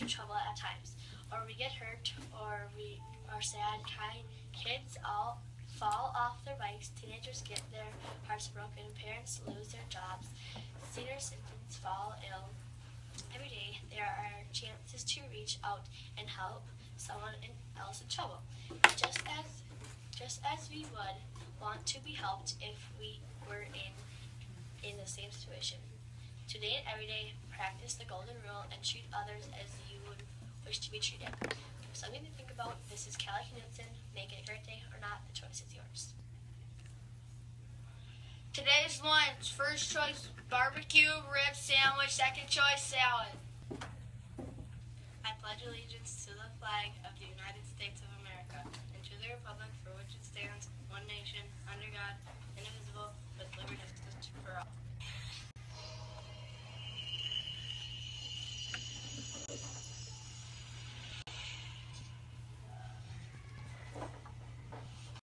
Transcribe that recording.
into trouble at times, or we get hurt, or we are sad. Kids all fall off their bikes. Teenagers get their hearts broken. Parents lose their jobs. Senior citizens fall ill. Every day there are chances to reach out and help someone else in trouble. Just as just as we would want to be helped if we were in in the same situation. Today and every day, practice the golden rule and treat others as you would wish to be treated. Something to think about. This is Callie Knudsen. Make it a great day or not, the choice is yours. Today's lunch. First choice barbecue rib sandwich. Second choice salad. I pledge allegiance to the flag of the United States of America and to the republic for which it stands, one nation, under God,